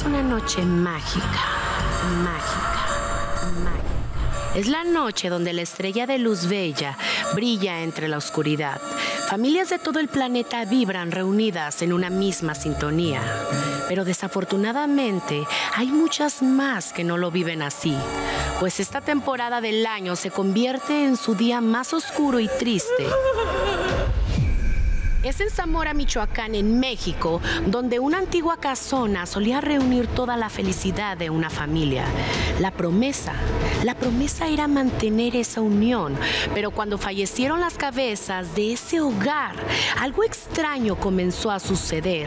es una noche mágica, mágica, mágica. Es la noche donde la estrella de luz bella brilla entre la oscuridad. Familias de todo el planeta vibran reunidas en una misma sintonía. Pero desafortunadamente hay muchas más que no lo viven así, pues esta temporada del año se convierte en su día más oscuro y triste. Es en Zamora, Michoacán, en México, donde una antigua casona solía reunir toda la felicidad de una familia. La promesa, la promesa era mantener esa unión, pero cuando fallecieron las cabezas de ese hogar, algo extraño comenzó a suceder.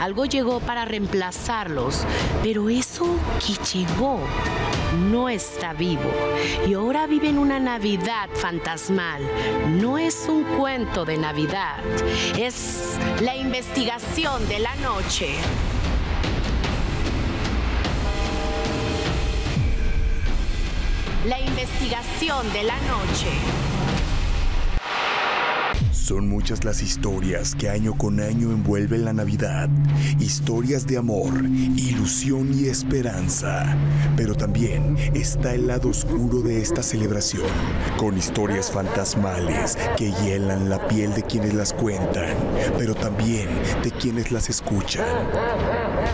Algo llegó para reemplazarlos, pero eso que llegó no está vivo y ahora vive en una Navidad fantasmal. No es un cuento de Navidad, es la investigación de la noche. La investigación de la noche. Son muchas las historias que año con año envuelven la Navidad. Historias de amor, ilusión y esperanza. Pero también está el lado oscuro de esta celebración, con historias fantasmales que hielan la piel de quienes las cuentan, pero también de quienes las escuchan.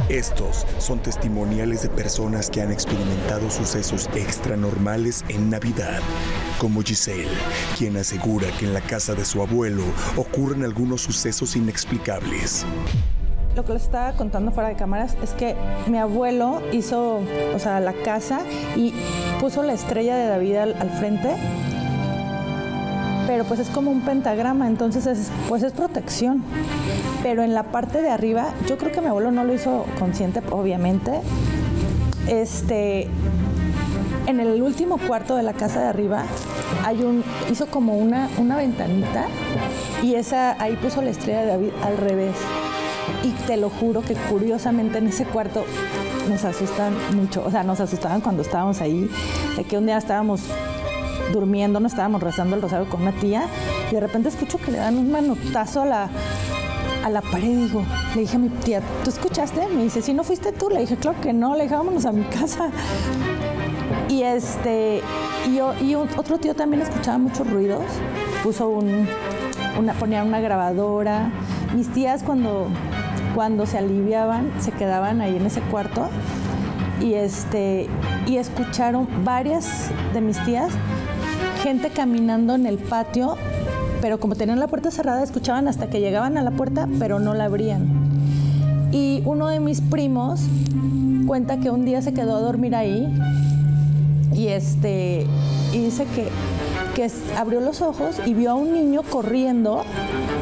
Estos son testimoniales de personas que han experimentado sucesos extranormales en Navidad, como Giselle, quien asegura que en la casa de su abuelo ocurren algunos sucesos inexplicables. Lo que les estaba contando fuera de cámaras es que mi abuelo hizo, o sea, la casa y puso la estrella de David al, frente, pero pues es como un pentagrama, entonces es, pues es protección. Pero en la parte de arriba, yo creo que mi abuelo no lo hizo consciente, obviamente. Este, en el último cuarto de la casa de arriba hay un hizo como una, una ventanita y esa ahí puso la estrella de David al revés. Y te lo juro que curiosamente en ese cuarto nos asustan mucho, o sea, nos asustaban cuando estábamos ahí, de que un día estábamos durmiendo, nos estábamos rezando el rosario con una tía y de repente escucho que le dan un manotazo a la, a la pared digo, le dije a mi tía, ¿tú escuchaste? Me dice, si no fuiste tú, le dije, claro que no, le dije, a mi casa. Y este, y, y otro tío también escuchaba muchos ruidos, puso un, una, ponía una grabadora. Mis tías cuando, cuando se aliviaban se quedaban ahí en ese cuarto y, este, y escucharon varias de mis tías, gente caminando en el patio, pero como tenían la puerta cerrada, escuchaban hasta que llegaban a la puerta, pero no la abrían. Y uno de mis primos cuenta que un día se quedó a dormir ahí y, este, y dice que, que abrió los ojos y vio a un niño corriendo,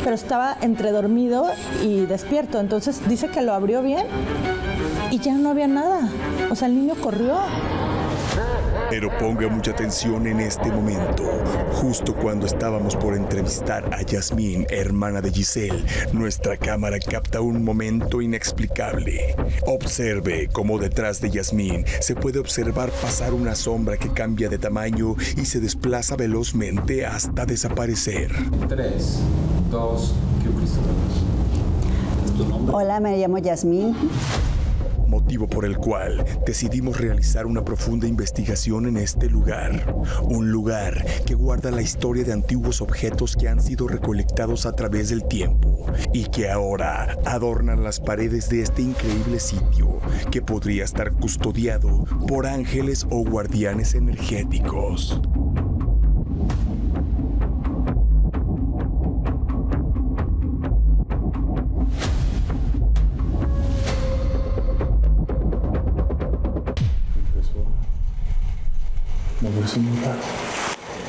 pero estaba entre dormido y despierto. Entonces dice que lo abrió bien y ya no había nada. O sea, el niño corrió. Pero ponga mucha atención en este momento. Justo cuando estábamos por entrevistar a Yasmín, hermana de Giselle, nuestra cámara capta un momento inexplicable. Observe cómo detrás de Yasmín se puede observar pasar una sombra que cambia de tamaño y se desplaza velozmente hasta desaparecer. Tres, dos, Hola, me llamo Yasmín motivo por el cual decidimos realizar una profunda investigación en este lugar. Un lugar que guarda la historia de antiguos objetos que han sido recolectados a través del tiempo y que ahora adornan las paredes de este increíble sitio que podría estar custodiado por ángeles o guardianes energéticos.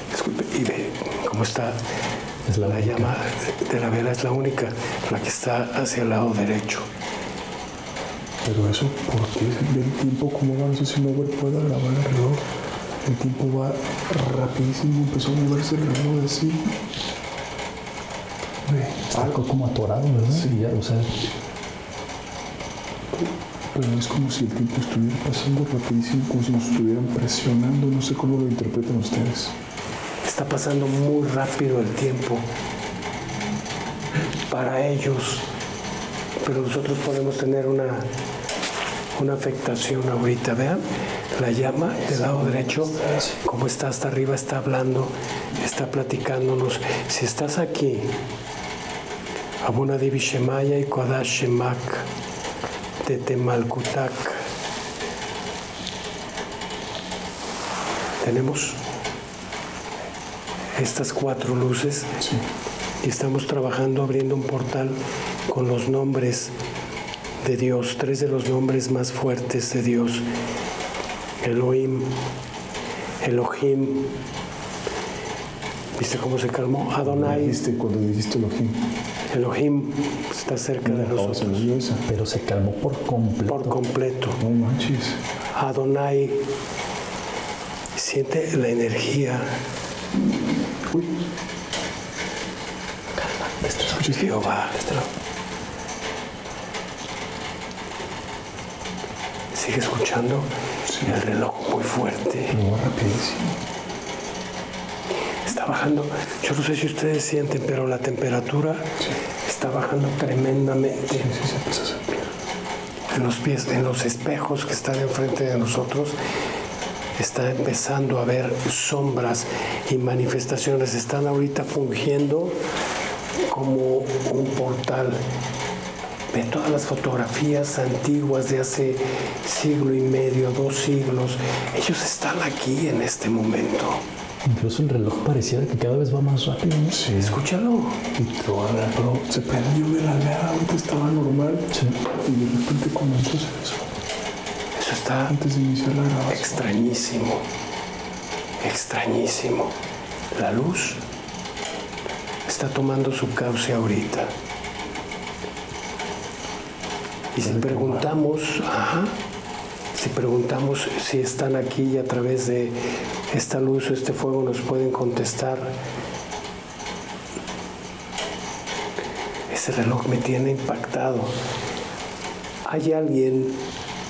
Disculpe, ¿y ve cómo está? Es la, llama de la vela es la única, la que está hacia el lado derecho. Pero eso, ¿por qué? El tiempo como avanza si no puedo grabar el reloj. El tiempo va rapidísimo, empezó a moverse el reloj así. Está algo como atorado, ¿verdad? Sí, ya, o sea. Pero es como si el tiempo estuviera pasando rapidísimo, como si nos estuvieran presionando. No sé cómo lo interpretan ustedes. Está pasando muy rápido el tiempo para ellos, pero nosotros podemos tener una una afectación ahorita. Vean la llama del lado derecho, como está hasta arriba, está hablando, está platicándonos. Si estás aquí, Abuna Devi Shemaya y Kodash Shemak de Temalkutak. Tenemos estas cuatro luces y estamos trabajando abriendo un portal con los nombres de Dios, tres de los nombres más fuertes de Dios. Elohim, Elohim. ¿Viste cómo se calmó? Adonai. ¿Viste cuando dijiste Elohim? Elohim está cerca de nosotros. Pero se calmó por completo. Por completo. No manches. Adonai. Siente la energía. Uy, de Jehová. Sigue escuchando el reloj muy fuerte. va rapidísimo. Está bajando. Yo no sé si ustedes sienten, pero la temperatura está bajando tremendamente. En los pies, en los espejos que están enfrente de nosotros, está empezando a haber sombras y manifestaciones. Están ahorita fungiendo como un portal. Ve todas las fotografías antiguas de hace siglo y medio, dos siglos. Ellos están aquí en este momento. Incluso el reloj pareciera que cada vez va más rápido. ¿no? Sí. Escúchalo. Y te voy a dar, pero se prendió de la nada, ahorita estaba normal. Y de repente comenzó a hacer eso. Eso está Antes de iniciar la grabación. extrañísimo. Extrañísimo. La luz está tomando su cauce ahorita. Y si preguntamos, ajá, si preguntamos si están aquí y a través de esta luz o este fuego nos pueden contestar, ese reloj me tiene impactado. ¿Hay alguien,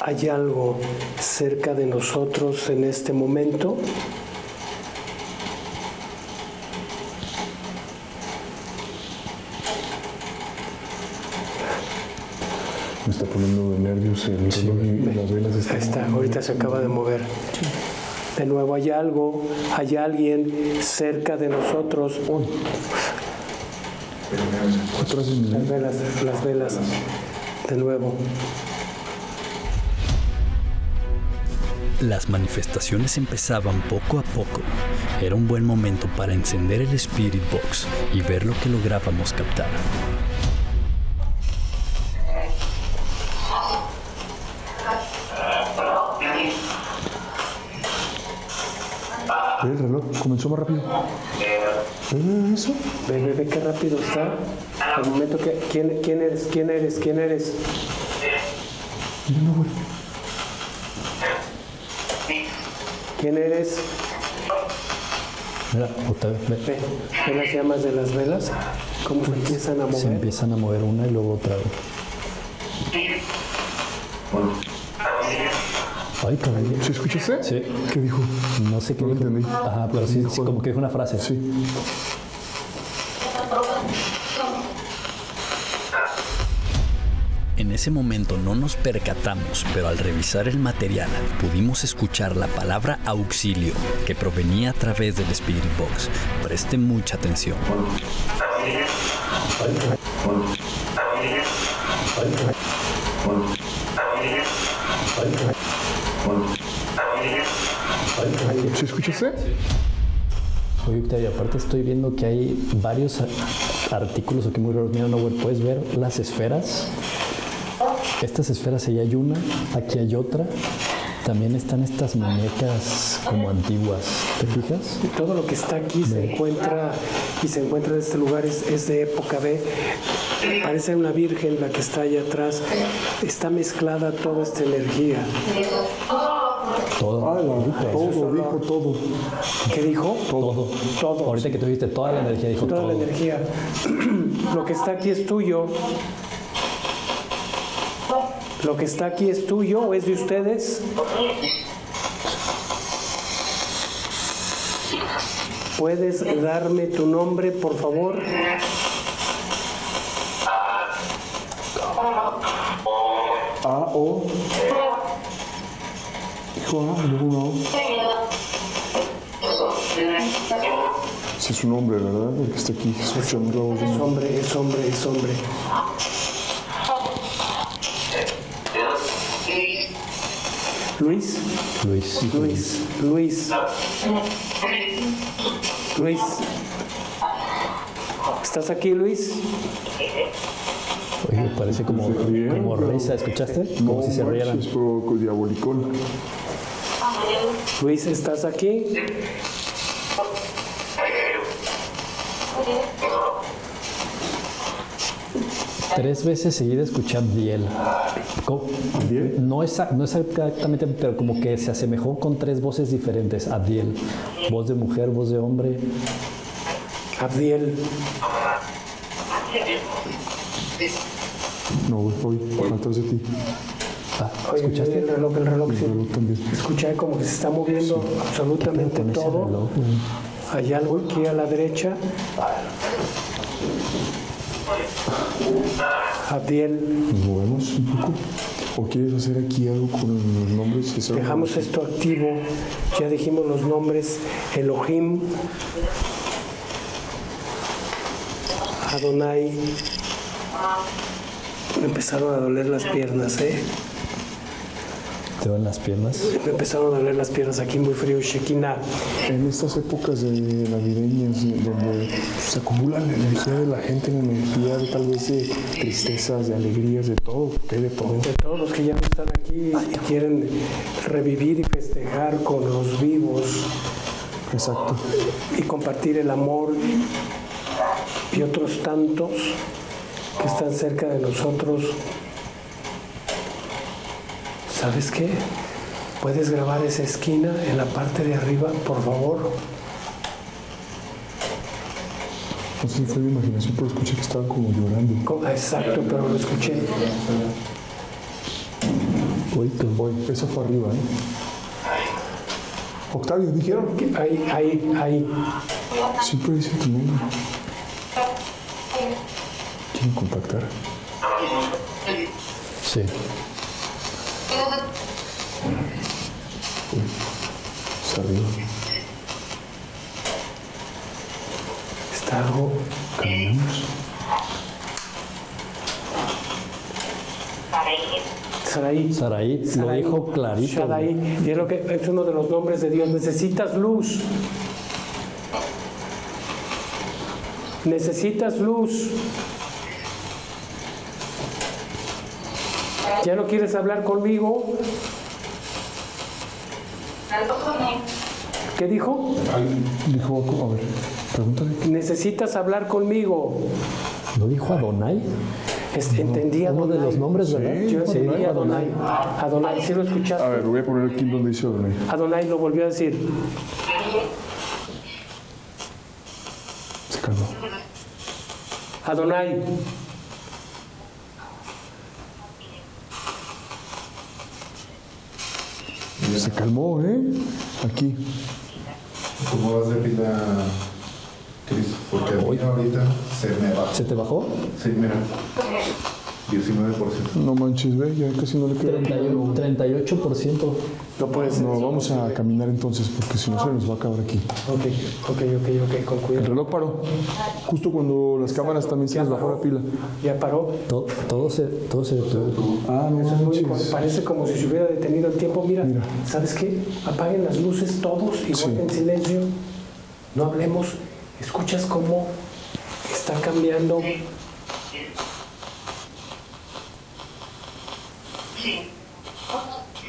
hay algo cerca de nosotros en este momento? Está poniendo de nervios el reloj y las velas están. Ahí está, ahorita se acaba de mover. De nuevo, hay algo, hay alguien cerca de nosotros. Mí. Las velas, las velas. De nuevo. Las manifestaciones empezaban poco a poco. Era un buen momento para encender el Spirit Box y ver lo que lográbamos captar. Ve el reloj, comenzó más rápido. ¿Ve eso? Ve, ve, ve qué rápido está. Al momento que. ¿Quién, quién eres? ¿Quién eres? ¿Quién eres? Mira, no, güey. ¿Quién eres? Mira, otra vez, ve. Ve, ve las llamas de las velas. ¿Cómo se empiezan a Se mover? empiezan a mover una y luego otra vez. Ay, cabrón. ¿Sí escuchaste? Sí. ¿Qué dijo? No sé qué No dijo. entendí. Ajá, pero sí, sí, como que dijo una frase. Sí. En ese momento no nos percatamos, pero al revisar el material pudimos escuchar la palabra auxilio que provenía a través del Spirit Box. Preste mucha atención. ¿Sí escuchaste? Oye, Octavio, aparte estoy viendo que hay varios artículos aquí muy raros. Mira, no, güey, puedes ver las esferas. Estas esferas, ahí hay una, aquí hay otra. También están estas muñecas como antiguas. ¿Te fijas? Todo lo que está aquí se encuentra y se encuentra en este lugar es, es de época B. Parece una virgen la que está allá atrás. Está mezclada toda esta energía. Todo. Todo, dijo todo. ¿Qué dijo? Todo. Todo. Ahorita que tuviste toda la energía, dijo Toda todo. la energía. Lo que está aquí es tuyo. Lo que está aquí es tuyo o es de ustedes. ¿Puedes darme tu nombre, por favor? A, O, lado. Sí, es un hombre, ¿verdad? El que está aquí escuchando Es hombre, es hombre, es hombre. Luis, Luis. Luis, Luis. Luis. ¿Estás aquí, Luis? Oye, parece como, como pero- risa, ¿escuchaste? Como No si se rieran. con diabolicón. Luis, ¿estás aquí? Tres veces seguida escuché a Abdiel. No, exa- no exactamente, pero como que se asemejó con tres voces diferentes. Abdiel. Voz de mujer, voz de hombre. Abdiel. No, voy atrás de ti. Ah, Oye, ¿Escuchaste? el reloj, el reloj. El sí. reloj también. Escuché como que se está moviendo absolutamente todo. Hay algo aquí a la derecha. Abdiel, Nos movemos un poco. ¿O quieres hacer aquí algo con los nombres? ¿Es dejamos esto activo. Ya dijimos los nombres. Elohim. Adonai. Me empezaron a doler las piernas, ¿eh? Te van las piernas. Me empezaron a doler las piernas aquí muy frío. Shekinah. En estas épocas de navideñas, donde se acumula la energía de la gente, la energía de tal vez de tristezas, de alegrías, de todo, hay de todo. de todos los que ya no están aquí y quieren revivir y festejar con los vivos Exacto. y compartir el amor y otros tantos que están cerca de nosotros. ¿Sabes qué? ¿Puedes grabar esa esquina en la parte de arriba, por favor? No sé si fue mi imaginación, pero escuché que estaban como llorando. Exacto, pero lo escuché. Qué- Oye, eso fue arriba, ¿eh? Octavio, dijeron. Ahí, ahí, ahí. Siempre dice tu nombre. ¿Quieren contactar? Sí. Está arriba. Está algo. Caminamos. Saraí. Saraí lo Saraí, dijo clarito. Shaddai, y es, lo que, es uno de los nombres de Dios. Necesitas luz. Necesitas luz. ¿Ya no quieres hablar conmigo? ¿Qué dijo? Dijo, a ver, pregúntale. Necesitas hablar conmigo. ¿No dijo Adonai? Es- entendí Uno de Adonai. los nombres, ¿verdad? Yo Sí, entendí dijo Adonai. Adonai, ¿sí lo escuchaste? A ver, lo voy a poner aquí donde dice Adonai. Adonai lo volvió a decir. Se calmó. Adonai. Se calmó, ¿eh? Aquí. ¿Cómo vas de pila, Cris? Porque a mí ahorita se me va. ¿Se te bajó? Sí, mira. 19%. No manches, ve, ya casi no le queda. 31, 38%. No puedes. No, vamos a caminar entonces, porque si no se nos va a acabar aquí. Ok, ok, ok, ok, con El cuidado. reloj paró. Justo cuando las cámaras también se les bajó la pila. Ya paró. Todo, todo se, todo se detuvo. Ah, no Eso es muy- manches. parece como si se hubiera detenido el tiempo. Mira, Mira. ¿sabes qué? Apaguen las luces todos y Sí. guarden silencio. No hablemos. ¿Escuchas cómo está cambiando?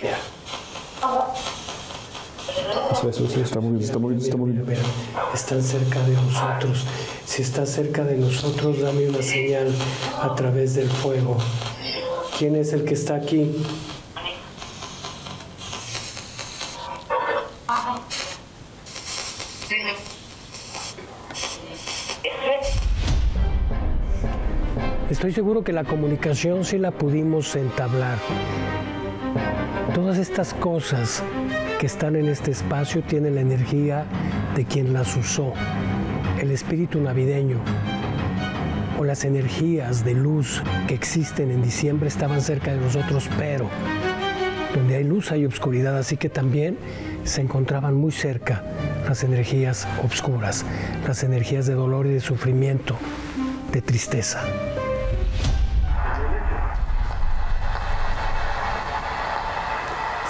Mira, Eso. Está moviendo, está moviendo, está moviendo. mira, están cerca de nosotros. Si estás cerca de nosotros, dame una señal a través del fuego. ¿Quién es el que está aquí? Estoy seguro que la comunicación sí la pudimos entablar. Todas estas cosas que están en este espacio tienen la energía de quien las usó, el espíritu navideño o las energías de luz que existen en diciembre estaban cerca de nosotros, pero donde hay luz hay obscuridad, así que también se encontraban muy cerca las energías obscuras, las energías de dolor y de sufrimiento, de tristeza.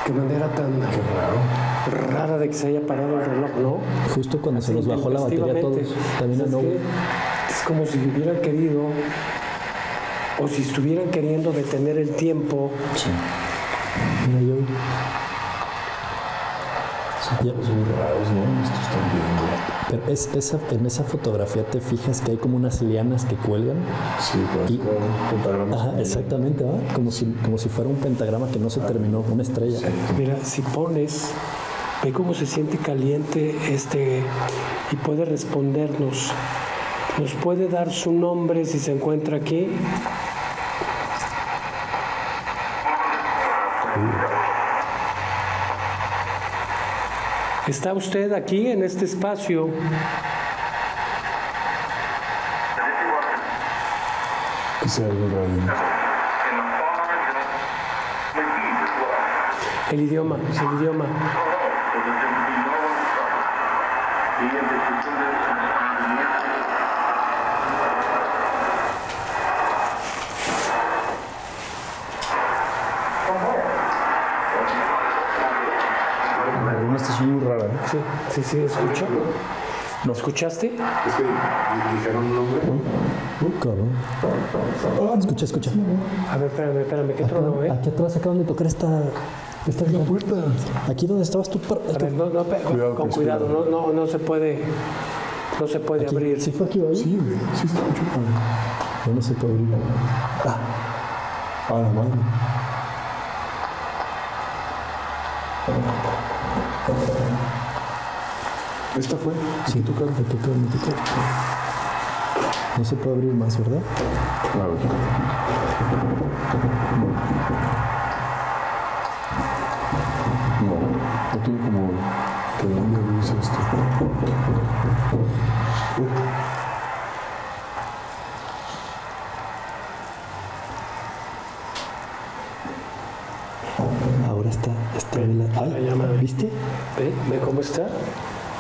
Qué manera tan rara de que se haya parado el reloj, ¿no? Justo cuando se nos bajó la batería a todos, también a Es, Nobu. es como si hubieran querido, o si estuvieran queriendo detener el tiempo. Mira, yo. Ya- Son raros, ¿no? Estos también, pero es- esa, en esa fotografía te fijas que hay como unas lianas que cuelgan. Sí, Y- un pentagrama. Ajá, exactamente, ¿va? Como si, como si fuera un pentagrama que no se terminó, una estrella. Mira, si pones, ve cómo se siente caliente este y puede respondernos. Nos puede dar su nombre si se encuentra aquí. ¿Está usted aquí en este espacio? El idioma, el idioma. Una estación muy rara, ¿eh? Sí, sí, escucho. ¿No escuchaste? Es que di- dijeron un nombre. Uy, cabrón. Escucha, escucha. A ver, espérame, espérame, ¿qué trono, eh? Aquí atrás acaban de tocar esta. esta La puerta. Aquí donde estabas tú. par- A ver, no, no, Cuidado, con pues, cuidado, no, no, no se puede, no se puede aquí. abrir. ¿Sí fue aquí ahí? Sí, güey. Sí se escuchó. No, no se puede abrir. Ah, la madre. Esta fue. Sí, tocar, me tocó, me tocó. No se puede abrir más, ¿verdad? A ver. No, no tiene como que dónde abrirse esto. Ahora está, está vela. Ay, la llama. ¿Viste? ¿Ve? ¿Ve cómo está?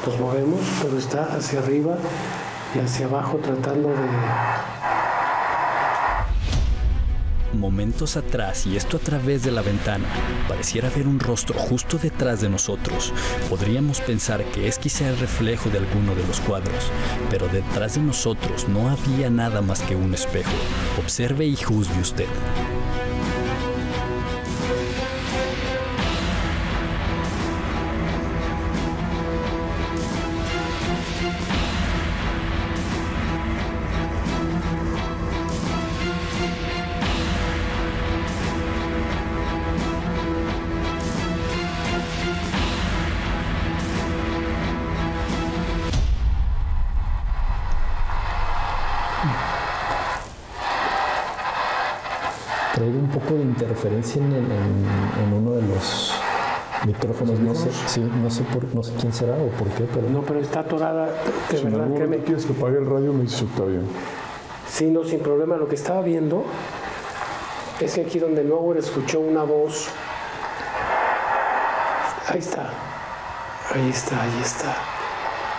Nos movemos, pero está hacia arriba y hacia abajo tratando de... Momentos atrás, y esto a través de la ventana, pareciera ver un rostro justo detrás de nosotros. Podríamos pensar que es quizá el reflejo de alguno de los cuadros, pero detrás de nosotros no había nada más que un espejo. Observe y juzgue usted. Interferencia en, el- en- en uno de los micrófonos. No sé, sí, no sé por, no sé quién será o por qué, pero No, pero está atorada, de Si verdad, créeme. momento quieres que apague el radio, me dices Octavio. Sí, no, sin problema. Lo que estaba viendo es que aquí donde Nowhere escuchó una voz. Ahí está. Ahí está, ahí está.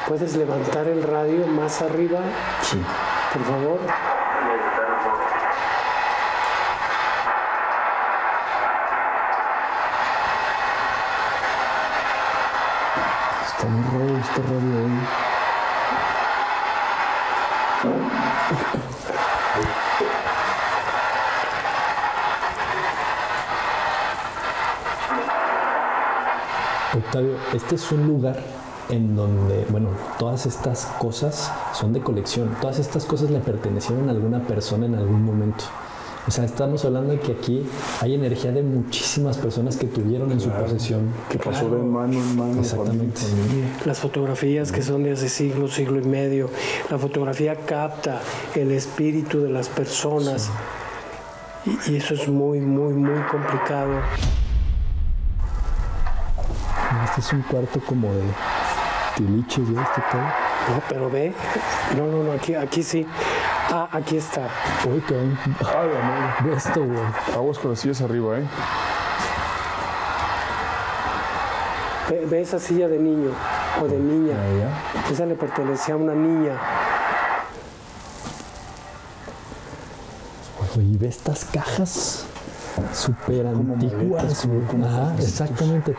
¿Puedes levantar el radio más arriba, Sí. por favor? Está muy raro este radio hoy. Octavio, este es un lugar en donde, bueno, todas estas cosas son de colección. Todas estas cosas le pertenecieron a alguna persona en algún momento. O sea, estamos hablando de que aquí hay energía de muchísimas personas que tuvieron en su posesión. Que pasó de mano en mano. Exactamente. Las fotografías que son de hace siglo, siglo y medio. La fotografía capta el espíritu de las personas. Y, y eso es muy, muy, muy complicado. Este es un cuarto como de tiliches y este todo. No, pero ve. No, no, no, aquí, aquí sí. Ah, aquí está. Uy, cabrón. Ay, la madre. Ve esto, güey. Aguas con las sillas arriba, ¿eh? Ve, ve esa silla de niño o de niña. Ah, Esa le pertenecía a una niña. Oye, y ve estas cajas súper antiguas. Ajá, exactamente.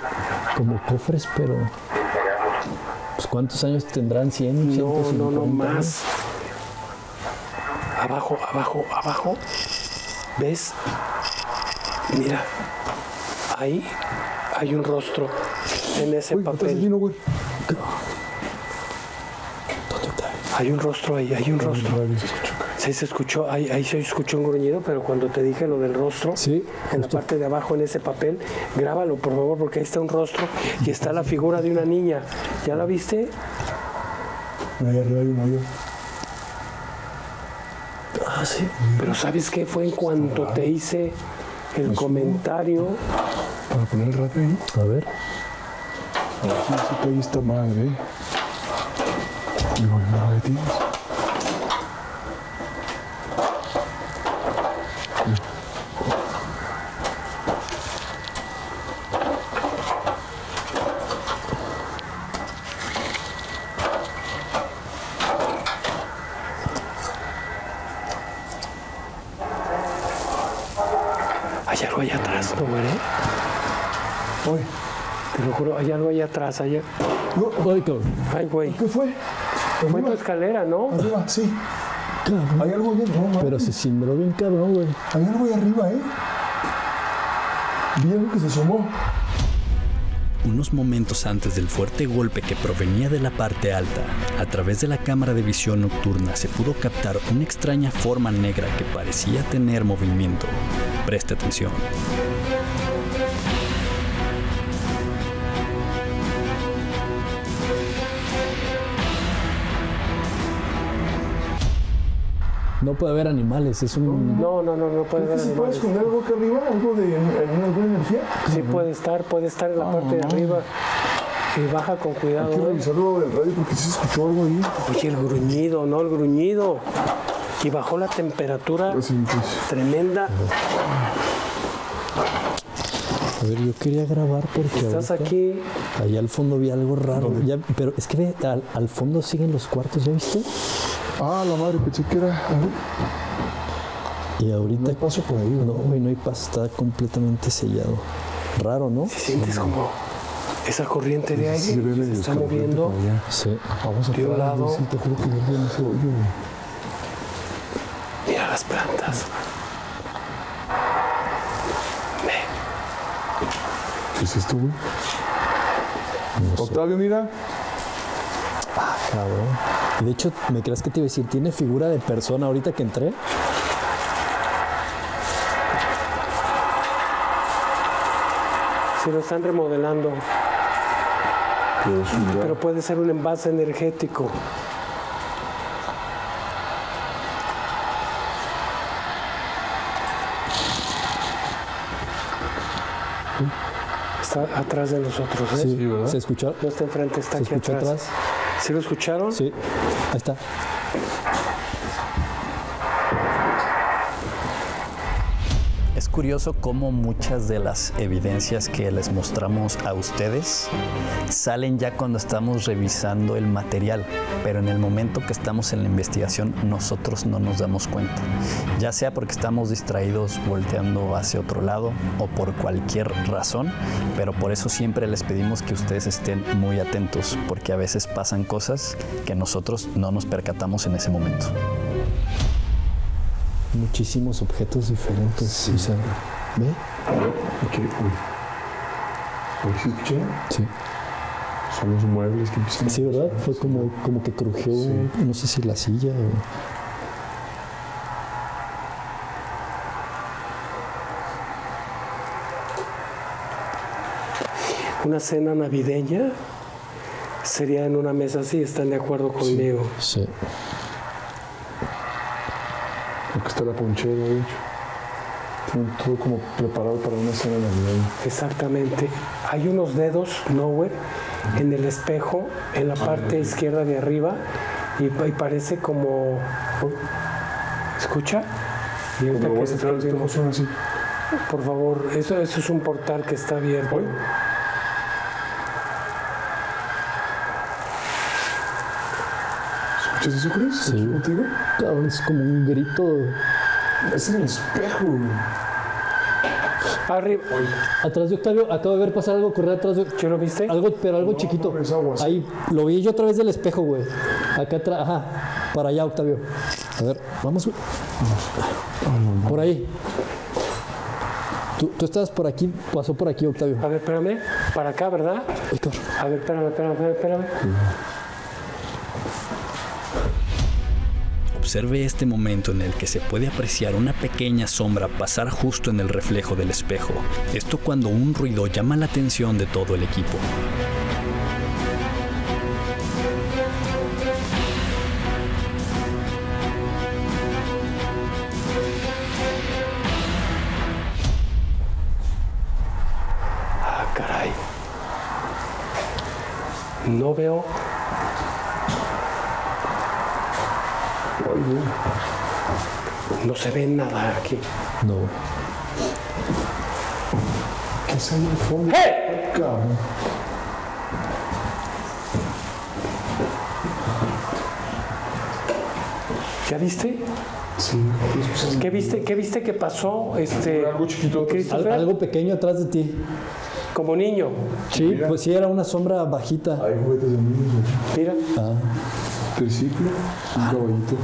Como cofres, pero. Pues, ¿Cuántos años tendrán? ¿100? No, no, no 150 más. Abajo, abajo, abajo. ¿Ves? Mira. Ahí hay un rostro en ese papel. güey. Hay un rostro ahí, hay un rostro. Sí, se escuchó, ahí, ahí se escuchó un gruñido, pero cuando te dije lo del rostro, Sí, en la parte de abajo en ese papel, grábalo por favor, porque ahí está un rostro y está la figura de una niña. ¿Ya la viste? Ahí arriba hay un hoyo. Sí. Pero ¿sabes qué? Fue en cuanto te hice el comentario. Para poner el radio ahí. A ver. Aquí sí que ahí está madre. Digo, no de ti. Hay algo allá atrás, ¿no, güey? Oye, Te lo juro, allá atrás, allá. Ay, cabrón. Ay, güey. ¿qué fue? Fue tu escalera, ¿no? arriba, sí. Hay algo no, no. Pero se cimbró bien cabrón, güey. Hay algo ahí arriba, ¿eh? Vi algo que se asomó. Unos momentos antes del fuerte golpe que provenía de la parte alta, a través de la cámara de visión nocturna se pudo captar una extraña forma negra que parecía tener movimiento. Preste atención. No puede haber animales, es un. No, no, no, no puede ¿Crees ver que se puede animales. esconder algo acá arriba? ¿Algo de alguna energía? Sí puede estar, puede estar en la parte de arriba. Y baja con cuidado. Hay que ¿eh? revisarlo del radio porque se escuchó algo ahí. Oye, el gruñido, ¿no? El gruñido. Y bajó la temperatura pues. tremenda. A ver, yo quería grabar porque. Estás aquí. Allá al fondo vi algo raro. Ya- pero es que ve, al, al fondo siguen los cuartos, ¿ya viste? Ah, la madre, pensé que era. A ver, Y ahorita. no hay paso por ahí, No, ¿no? güey, no hay paso, está completamente sellado. Raro, ¿no? Si sientes como esa corriente de aire Sí, medio se está moviendo. Sí. Vamos a De un lado. Sí, te juro que en ese hoyo, güey. Mira las plantas. Ve. ¿Qué es esto, güey? Octavio, mira. Cabrón. Y de hecho, ¿me crees que te iba a decir? ¿Tiene figura de persona ahorita que entré? Se lo están remodelando. Pero puede ser un envase energético. Está atrás de nosotros, ¿eh? Sí, ¿verdad? ¿Se escuchó? No está enfrente, está ¿Se aquí escuchó atrás. atrás? ¿Sí lo escucharon? Sí. Ahí está. Es curioso cómo muchas de las evidencias que les mostramos a ustedes salen ya cuando estamos revisando el material, pero en el momento que estamos en la investigación nosotros no nos damos cuenta, ya sea porque estamos distraídos volteando hacia otro lado o por cualquier razón, pero por eso siempre les pedimos que ustedes estén muy atentos, porque a veces pasan cosas que nosotros no nos percatamos en ese momento. Muchísimos objetos diferentes. O sea, ¿ve? Ok, uy. Uy, ¿sí escuché? Sí. Son los muebles que empiezan. Sí, ¿verdad? Fue como, como que crujió, no sé si la silla o... Una cena navideña sería en una mesa así, ¿están de acuerdo conmigo? Sí. Aquí está la ponchera, de hecho. Todo como preparado para una cena navideña. Exactamente. Hay unos dedos, nowhere, en el espejo, en la parte izquierda de arriba, y, parece como. Oh, ¿Escucha? Y que entrar, así. Por favor, eso, es un portal que está abierto. ¿Oye? ¿Escuchas eso, Chris? Sí. ¿Contigo? Es como un grito. Es en el espejo. Arriba. Atrás de Octavio, acabo de ver pasar algo correr atrás de. ¿Sí lo viste? Algo, pero algo No, chiquito. no. Ahí, lo vi yo a través del espejo, güey. Acá atrás, ajá. Para allá, Octavio. A ver, vamos, güey. Por ahí. Tú, tú estabas por aquí, pasó por aquí, Octavio. A ver, espérame. Para acá, ¿verdad? Héctor. A ver, espérame, espérame, espérame. espérame. Observe este momento en el que se puede apreciar una pequeña sombra pasar justo en el reflejo del espejo. Esto cuando un ruido llama la atención de todo el equipo. Ah. No veo. Se ve nada aquí. No. ¿Qué es ahí al fondo? ¡Eh! Cabrón. ¿Ya viste? Sí, ¿Qué viste? ¿Qué viste que pasó? Este, Algo chiquito. Al- Christopher, algo pequeño atrás de ti. como niño. Sí, pues sí, era una sombra bajita. Hay juguetes de niños. Mira. Ah, Triciclo, un caballito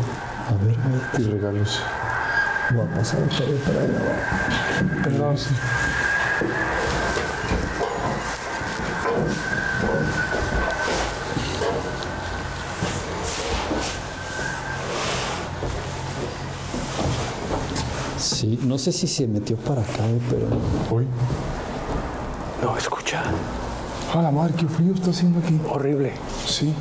a ver, y regalos. Vamos a ver, Octavio, para allá. Perdón. Sí, no sé si se metió para acá, eh, pero. Hoy. No, escucha. A la madre, qué frío está haciendo aquí. Horrible. Sí.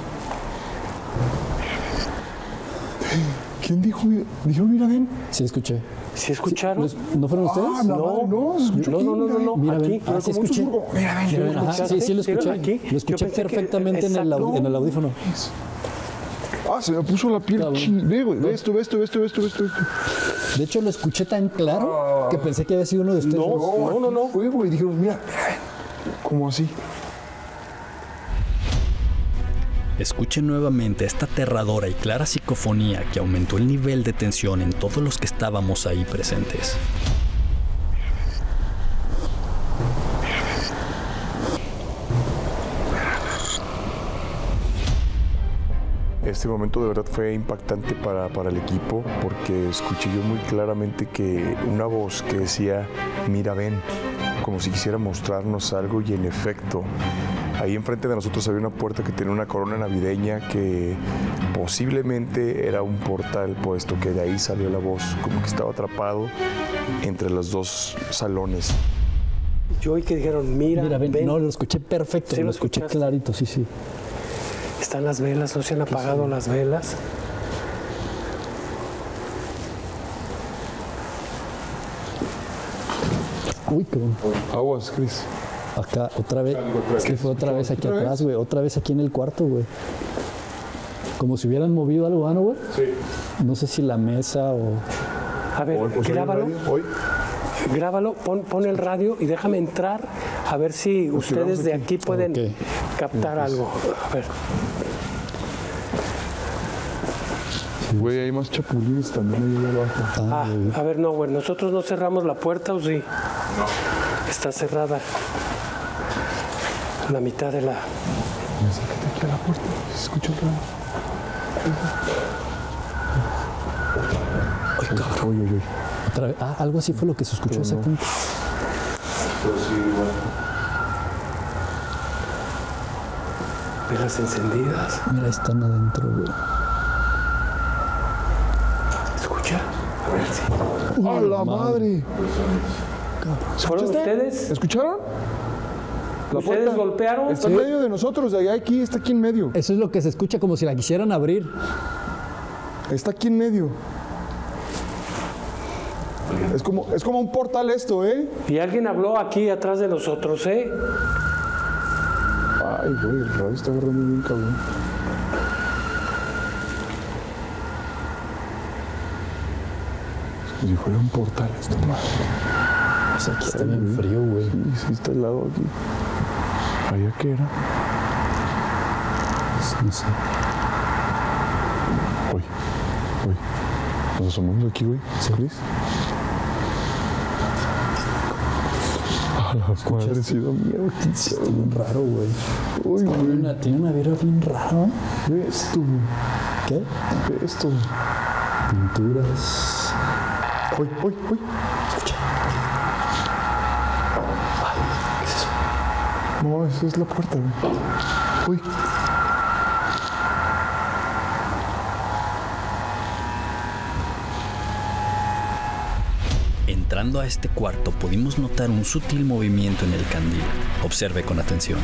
¿Quién dijo? ¿Dijeron mira ven? Sí, escuché. ¿Sí escucharon? ¿No, no fueron ustedes? Ah, no, no, no, no, no, no. Mira, aquí. ven. Ah, sí, escuché. susurro. Mira ven. Mira, ven, ajá, sí, sí lo ¿Sí, escuché. aquí? Lo escuché pensé que- perfectamente en, el, en el audífono. Ah, se me puso la piel chin- Ve, güey, ve esto, ve esto, ve esto, ve esto, ve esto. De hecho, lo escuché tan claro que pensé que había sido uno de ustedes. No, no, no. Fue, güey, dijeron, mira. Como así. Escuche nuevamente esta aterradora y clara psicofonía que aumentó el nivel de tensión en todos los que estábamos ahí presentes. Este momento de verdad fue impactante para, para el equipo porque escuché yo muy claramente que una voz que decía, mira, ven, como si quisiera mostrarnos algo y en efecto, ahí enfrente de nosotros había una puerta que tenía una corona navideña que posiblemente era un portal, puesto que de ahí salió la voz, como que estaba atrapado entre los dos salones. Yo oí que dijeron, mira, Mira, ven, ven, no, lo escuché perfecto, Sí, lo lo escuché clarito, sí, sí. están las velas, no se han apagado las velas. Uy, cabrón. Aguas, Cris. Acá, otra vez. Es que fue otra vez aquí atrás, güey. Otra vez aquí en el cuarto, güey. Como si hubieran movido algo, ¿ah, no, güey? Sí. No sé si la mesa o. A ver, grábalo, Hoy. grábalo, pon, pon el radio y déjame entrar a ver si ustedes de aquí pueden captar algo. A ver, Güey, hay más chapulines también ahí abajo. Ah, ah, a ver, no, güey, nosotros no cerramos la puerta o sí. No. Está cerrada. La mitad de la. Acércate aquí a la puerta. Se escucha el radio. Ay, cabrón. Uy, uy, uy. Otra vez. Ah, algo así fue lo que se escuchó exactamente. Velas encendidas. Mira, están adentro, güey. ¿Escucha? A ver si. ¡A la madre! ¿Fueron ustedes? ¿Escucharon? ¿Ustedes puerta golpearon? Está en medio de nosotros, de allá aquí, está aquí en medio. Eso es lo que se escucha como si la quisieran abrir. Está aquí en medio. Es como, es como un portal esto, ¿eh? Y alguien habló aquí atrás de nosotros, ¿eh? Ay, güey, el radio está agarrando bien cabrón. Es como si fuera un portal esto, madre. O sea, aquí está bien frío, güey. Sí, sí, está helado aquí. ¿Allá qué era? Pues, No sé. Nos asomamos aquí, güey. Chris. A la madre, sí da miedo. Sí, está bien raro, güey. Uy, Tiene güey. una, tiene una vibra bien rara. Ve esto, güey. ¿Qué? Ve esto. Pinturas. Uy, uy, uy. Escucha. No, esa es la puerta. Uy. Entrando a este cuarto pudimos notar un sutil movimiento en el candil. Observe con atención.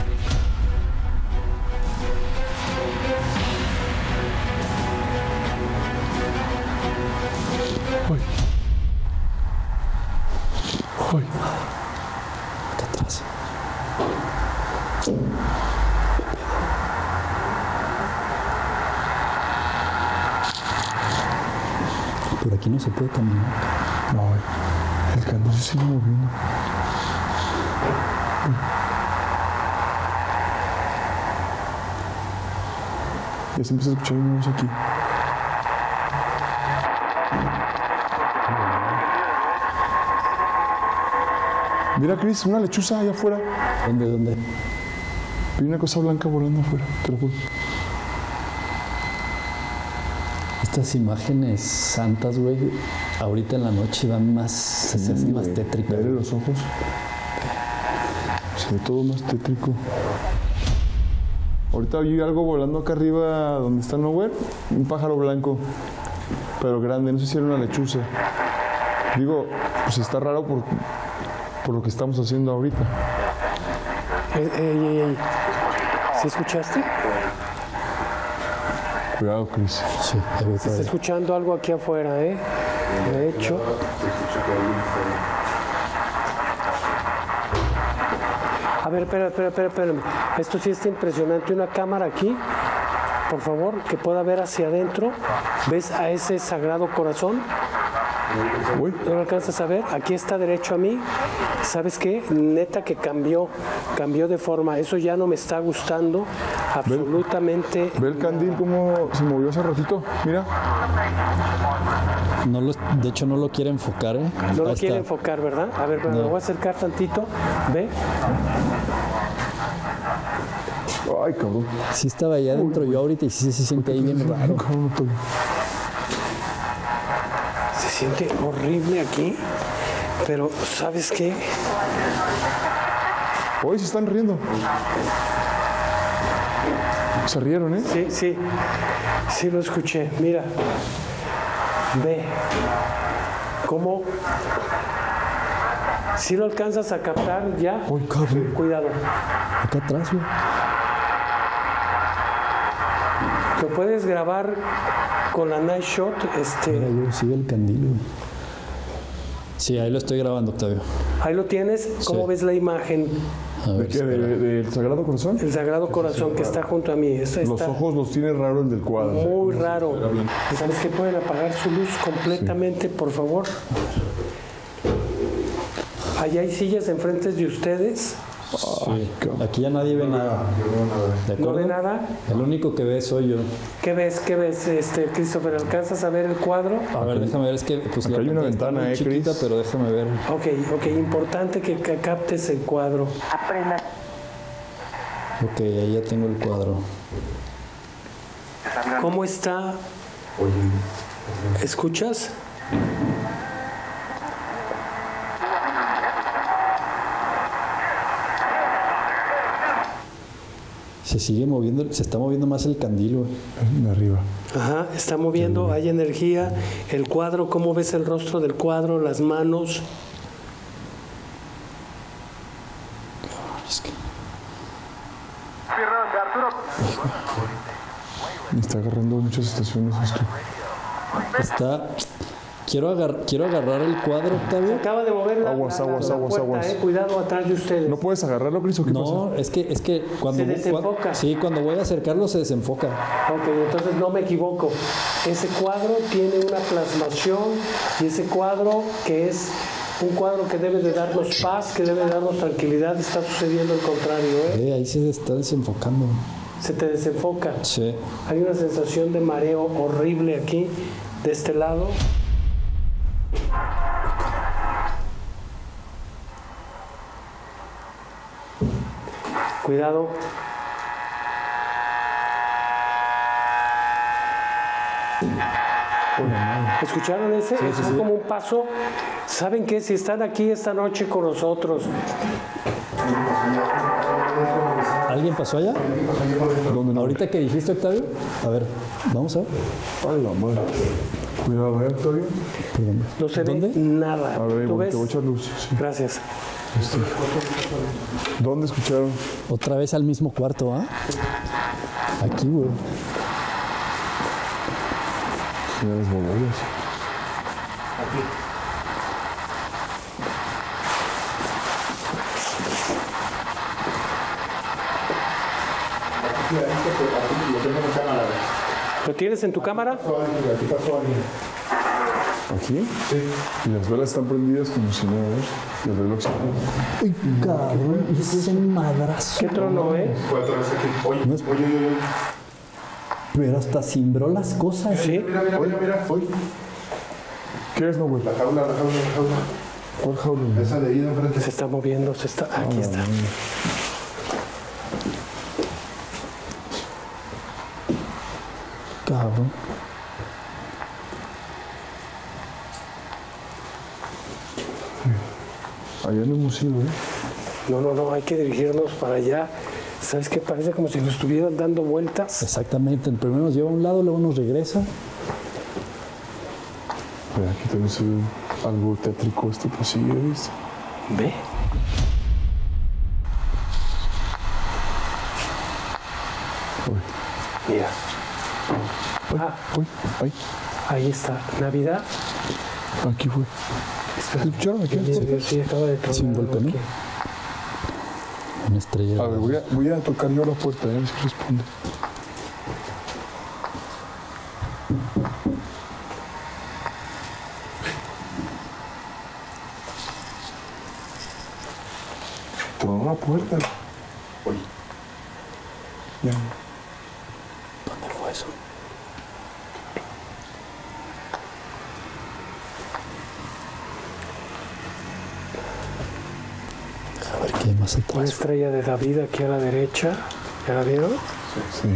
Sigue moviendo. Ya se empieza a escuchar una voz aquí. Mira, Chris, una lechuza allá afuera. ¿Dónde, dónde? Vi una cosa blanca volando afuera, te lo juro. Estas imágenes santas, güey, ahorita en la noche dan más, se hacen más tétricas. Verle los ojos. Se ve todo más tétrico. Ahorita vi algo volando acá arriba donde está Nowhere. Un pájaro blanco, pero grande. No sé si era una lechuza. Digo, pues está raro por, por lo que estamos haciendo ahorita. Ey, ey, ey, ey. ¿Sí escuchaste? Cuidado, Chris. Sí, Se está escuchando algo aquí afuera, ¿eh? De hecho. A ver, espera, espera, espera, espérame. Esto sí está impresionante. Una cámara aquí, por favor, que pueda ver hacia adentro. ¿Ves a ese sagrado corazón? Uy, ¿No lo alcanzas a ver? Aquí está derecho a mí. ¿Sabes qué? Neta que cambió, cambió de forma. Eso ya no me está gustando absolutamente. ve el candil cómo se movió hace ratito. Mira. No lo- de hecho, no lo quiere enfocar, ¿eh? No lo Ahí quiere está. enfocar, ¿verdad? A ver, pero me No. voy a acercar tantito. ¿Ve? Ay, cabrón. Sí estaba allá adentro yo ahorita y sí se siente ahí bien raro. Se siente horrible aquí. Pero, ¿sabes qué? Hoy se están riendo. Se rieron, ¿eh? Sí, sí. Sí lo escuché. Mira. Ve. ¿Cómo? Si lo alcanzas a captar ya. Cabrón. Cuidado. Acá atrás, güey. Lo puedes grabar con la night shot. Este, Mira, yo sigue el candil, güey. Sí, ahí lo estoy grabando, Octavio. ahí lo tienes. ¿Cómo Sí. ves la imagen? A ¿De ver, qué? ¿De- espera. ¿Del Sagrado Corazón? El Sagrado Corazón que está junto a mí. Eso Los está ojos los tiene raro el del cuadro. muy raro. ¿Sabes que pueden apagar su luz completamente, por favor? Allá hay sillas enfrente de ustedes. Sí. Aquí ya nadie ve nada. ¿De ¿No acuerdo? ve nada? El único que ve soy yo. ¿Qué ves? ¿Qué ves, este, Christopher? ¿Alcanzas a ver el cuadro? A ver, déjame ver, es que pues Acá la hay una ventana, muy ¿eh, chiquita, Chris? pero déjame ver. Ok, ok, importante que ca- captes el cuadro. Ok, ahí ya tengo el cuadro. ¿Cómo está? ¿Escuchas? Se sigue moviendo, se está moviendo más el candil. De arriba. Ajá, está moviendo, hay energía. El cuadro, ¿cómo ves el rostro del cuadro? Las manos. Es que- Me está agarrando muchas estaciones esto. Está. Quiero, agar- quiero agarrar el cuadro, Octavio. Acaba de mover la, Aguas, la- la- aguas, la aguas, puerta, aguas. eh, Cuidado atrás de ustedes. ¿No puedes agarrarlo, Cris, o qué No, es que, es que cuando. Se desenfoca. sí, cuando voy a acercarlo se desenfoca. Ok, entonces no me equivoco. Ese cuadro tiene una plasmación y ese cuadro que es un cuadro que debe de darnos paz, que debe de darnos tranquilidad, está sucediendo el contrario, ¿eh? Eh, ahí se está desenfocando. Se te desenfoca. Sí. Hay una sensación de mareo horrible aquí, de este lado. Cuidado. ¿Escucharon ese? es como un paso. ¿Saben qué? Si están aquí esta noche con nosotros, ¿Alguien pasó allá? ¿Ahorita que dijiste, Octavio? A ver, vamos a ver. Ay, la madre. Cuidado, ¿eh, Octavio? no se ¿Dónde? ve nada. A ver, ¿Tú ves? luz. sí. Gracias. ¿Dónde escucharon? Otra vez al mismo cuarto, ¿ah? Aquí, güey. Sí, las boleras. ¿Lo tienes en tu cámara? ¿Aquí? Sí. Y las velas están prendidas como si no, ¿ves? Y el reloj se Uy, cabrón, y ese madrazo. ¿Qué trono, eh? Aquí. Es- oye, oye, oye. Pero hasta cimbró las cosas. Sí. Mira, mira, mira, mira. Oye, ¿Qué es, no, güey? la jaula, la jaula, la jaula. ¿Cuál jaula? Esa de ahí de enfrente. Se está moviendo, se está. Aquí está. Cabrón. Allá no hemos ido, ¿eh? No, no, no, hay que dirigirnos para allá. ¿Sabes qué? Parece como si nos estuvieran dando vueltas. Exactamente. Primero nos lleva a un lado, luego nos regresa. Mira, aquí también se ve algo tétrico este pasillo, ¿viste? Ve. Uy, Mira. Ah, uy, ay, ahí está. Navidad. aquí fue. Espera. ¿Escucharon aquí? Sí, sí, acaba de un golpe, ¿no? aquí. Una estrella. A ver, voy a, tocar yo la puerta, a ver si responde. Tronó la puerta. Oye. Ya. ¿Dónde fue eso? A ver qué hay más Una atrás. Estrella de David aquí a la derecha. ¿Ya la vieron? Sí.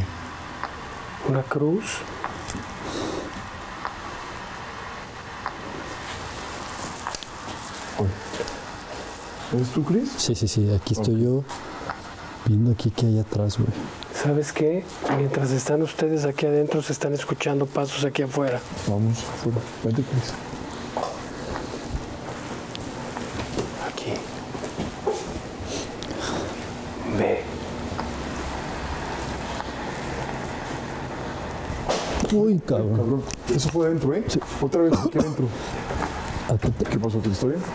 Una cruz. ¿Eres tú, Chris? Sí, sí, sí. Aquí estoy yo viendo aquí qué hay atrás, güey. ¿Sabes qué? Mientras están ustedes aquí adentro, se están escuchando pasos aquí afuera. Vamos afuera. Vete, Chris. Aquí. Ve. Uy, cabrón. Cabrón. Eso fue adentro, ¿eh? Otra vez aquí adentro. Te- ¿Qué pasó? ¿Tu historia?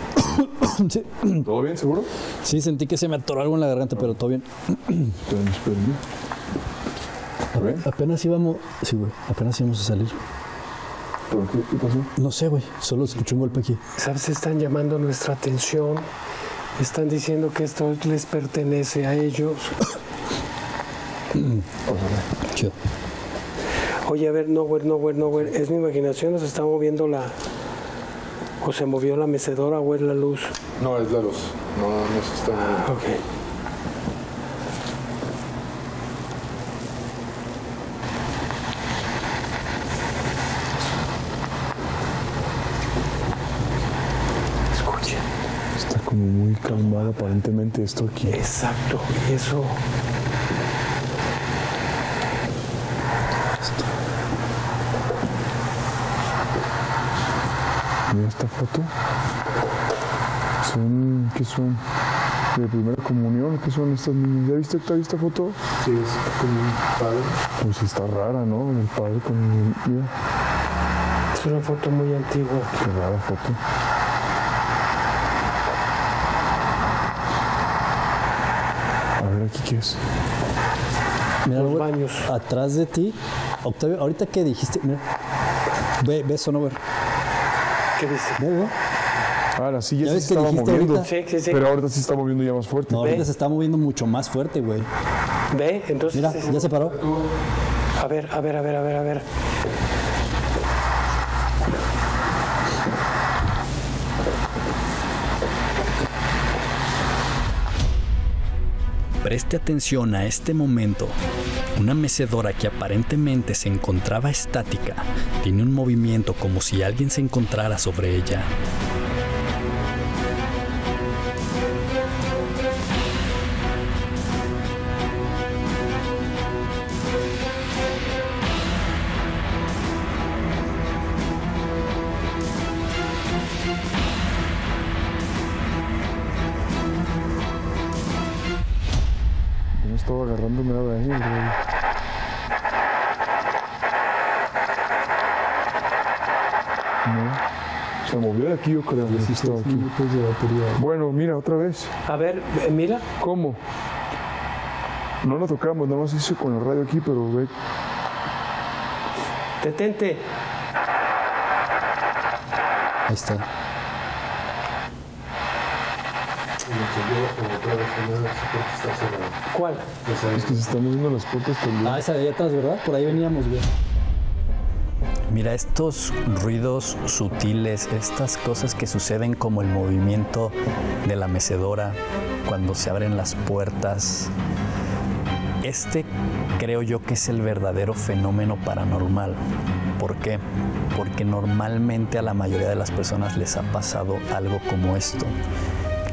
Sí. ¿Todo bien, seguro? Sí, sentí que se me atoró algo en la garganta, pero todo bien. Espérame, espérame. ¿Está bien? Apenas íbamos. Sí, güey. Apenas íbamos a salir. ¿Pero qué, qué pasó? No sé, güey. Solo escuché un golpe aquí. ¿Sabes? Están llamando nuestra atención. Están diciendo que esto les pertenece a ellos. Chido. Oye, a ver, nowhere, nowhere, nowhere. ¿Es mi imaginación o se está moviendo la... o se movió la mecedora o es la luz? No, es la luz. No, no se está moviendo. Ok. Escucha. Está como muy calmado aparentemente esto aquí. Exacto. Y eso... Mira esta foto. Son, ¿qué son? De primera comunión, ¿qué son estas niñas? ¿Ya viste esta foto? Sí, es como un padre. Pues está rara, ¿no? El padre con el... Mira, Es una foto muy antigua. qué rara foto. A ver aquí qué es. Mira, Los baños. Atrás de ti. Octavio, ahorita que dijiste. Mira. Ve, ve eso, no, güey. ¿Qué dice? ¿No? Ah, la sí se estaba moviendo. Pero ahorita sí está moviendo ya más fuerte. No, ahorita se está moviendo mucho más fuerte, güey. Ve, entonces. Mira, ya se paró. A ver, a ver, a ver, a ver, a ver. Preste atención a este momento. Una mecedora que aparentemente se encontraba estática tiene un movimiento como si alguien se encontrara sobre ella. Aquí, yo creo. Sí, estaba aquí. Bueno, mira, otra vez. A ver, eh, mira. ¿Cómo? No lo tocamos, nada más hice con la radio aquí, pero ve. Detente. Ahí está. ¿Cuál? Es que se están moviendo las puertas también. Ah, esa de allá atrás, ¿verdad? Por ahí veníamos, güey. Mira, estos ruidos sutiles, estas cosas que suceden como el movimiento de la mecedora cuando se abren las puertas, este creo yo que es el verdadero fenómeno paranormal. ¿Por qué? Porque normalmente a la mayoría de las personas les ha pasado algo como esto.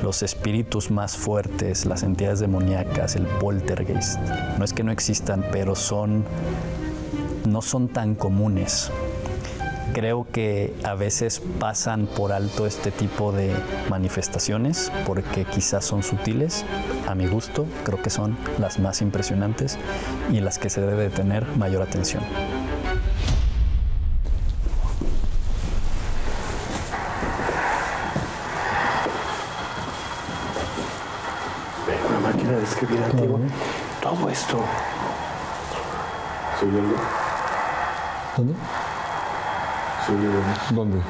Los espíritus más fuertes, las entidades demoníacas, el poltergeist, no es que no existan, pero son no son tan comunes. Creo que a veces pasan por alto este tipo de manifestaciones porque quizás son sutiles. A mi gusto, creo que son las más impresionantes y las que se debe de tener mayor atención. Una máquina de escribir antigua. Todo esto. ¿Se oye algo? ¿Dónde? ¿Se oye algo? ¿Dónde?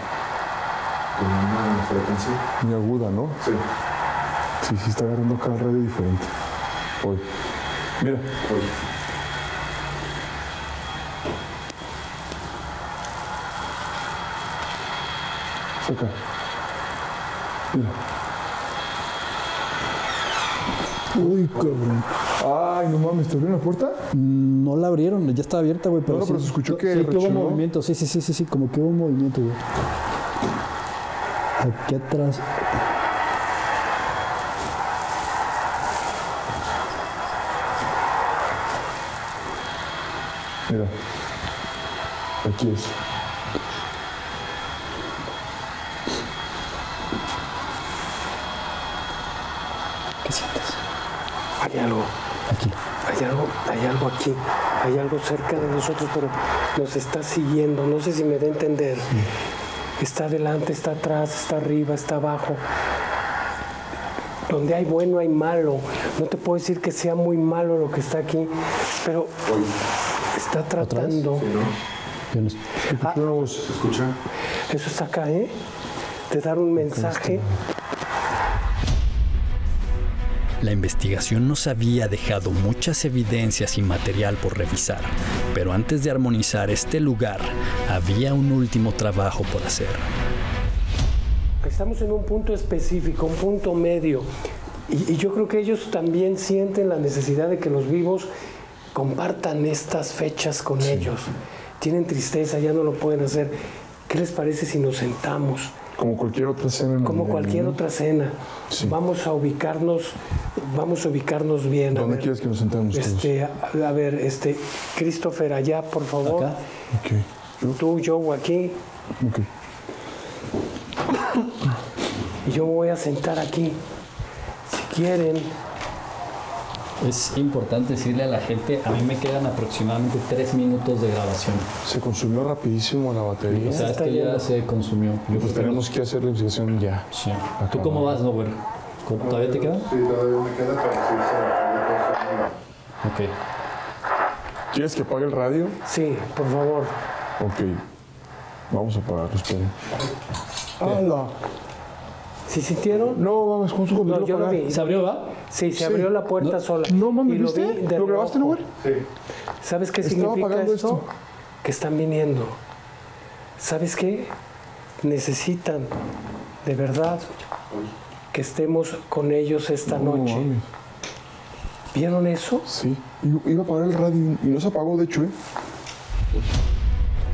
Como una frecuencia. Muy aguda, ¿no? Sí. Sí, sí, está agarrando cada radio diferente. Hoy. Mira. Oye. Saca. Mira. Uy, cabrón. Ay, no mames, ¿te abrieron la puerta? No la abrieron, ya estaba abierta, güey. Pero No, sí, pero se escuchó que Sí, que hubo movimiento, sí, sí, sí, sí, sí, como que hubo movimiento, güey. Aquí atrás. Mira. Aquí es. ¿Qué sientes? Hay algo. Hay algo, hay algo aquí, hay algo cerca de nosotros, pero nos está siguiendo. No sé si me da a entender. Está adelante, está atrás, está arriba, está abajo. Donde hay bueno hay malo. No te puedo decir que sea muy malo lo que está aquí, pero está tratando. No- Ah, Una voz. ¿Se escucha? eso está acá, ¿eh? De dar un mensaje. La investigación nos había dejado muchas evidencias y material por revisar, pero antes de armonizar este lugar, había un último trabajo por hacer. Estamos en un punto específico, un punto medio. Y, y yo creo que ellos también sienten la necesidad de que los vivos compartan estas fechas con ellos. Tienen tristeza, ya no lo pueden hacer. ¿Qué les parece si nos sentamos? Como cualquier otra cena. Como cualquier ¿no? otra cena. Sí. Vamos a ubicarnos, vamos a ubicarnos bien. ¿Dónde ver. quieres que nos sentemos todos? Este, a, a ver, este, Christopher, allá, por favor. Acá. Ok. Tú, Joe, aquí. Ok. Y yo me voy a sentar aquí. Si quieren, Es importante decirle a la gente, a mí me quedan aproximadamente tres minutos de grabación. Se consumió rapidísimo la batería. O sea, está esto ya yendo. se consumió. Yo pues tenemos que hacer la investigación ya. Sí. ¿Tú cómo vas, Dover? ¿Todavía te queda? Sí, todavía me queda, pero sí se Ok. ¿Quieres que apague el radio? sí, por favor. Ok. Vamos a apagarlo, esperen. ¡Hala! ¿Sí sintieron? No, vamos, ¿cómo se No, yo lo vi. ¿Se abrió, va? Sí, se Sí. abrió la puerta No- sola. No mames, Y lo ¿viste? vi ¿Lo grabaste, no, güey? Sí. ¿Sabes qué Estaba significa esto? esto. Que están viniendo. ¿Sabes qué? Necesitan, de verdad, que estemos con ellos esta No noche. mames. ¿Vieron eso? Sí. Iba a apagar el radio y no se apagó, de hecho, ¿eh?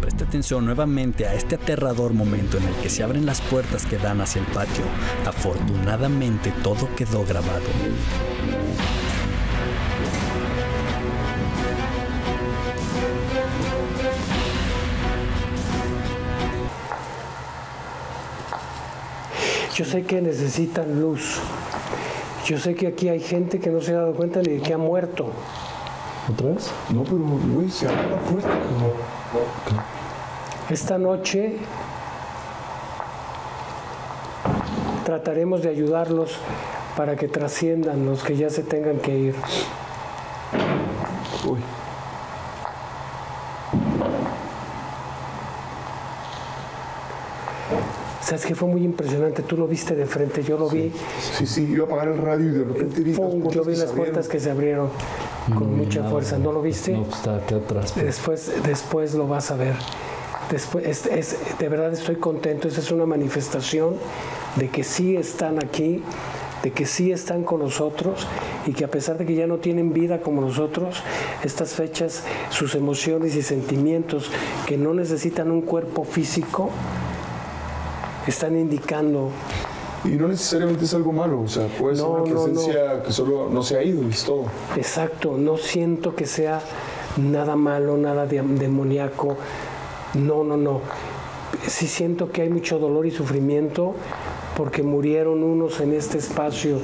Preste atención nuevamente a este aterrador momento en el que se abren las puertas que dan hacia el patio. Afortunadamente todo quedó grabado. Yo sé que necesitan luz. Yo sé que aquí hay gente que no se ha dado cuenta ni de que ha muerto. ¿Otra vez? No, pero, güey, se abrió la puerta. cabrón. Esta noche trataremos de ayudarlos para que trasciendan los que ya se tengan que ir. Uy. ¿Sabes qué fue muy impresionante? Tú lo viste de frente, yo lo vi. Sí, sí, iba a apagar el radio y de repente vi las puertas Yo vi que las puertas que se abrieron con mucha nada. fuerza. ¿No lo viste? No, está aquí atrás. Después, después lo vas a ver. Después, es, es- de verdad estoy contento. Esa es una manifestación de que sí están aquí, de que sí están con nosotros y que a pesar de que ya no tienen vida como nosotros, estas fechas, sus emociones y sentimientos que no necesitan un cuerpo físico, están indicando Y no necesariamente es algo malo, o sea, puede ser No, una no, no. presencia que solo no se ha ido y es todo. Exacto, no siento que sea nada malo, nada de- demoníaco. No, no, no. Sí siento que hay mucho dolor y sufrimiento porque murieron unos en este espacio